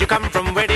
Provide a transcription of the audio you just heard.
you come from? Where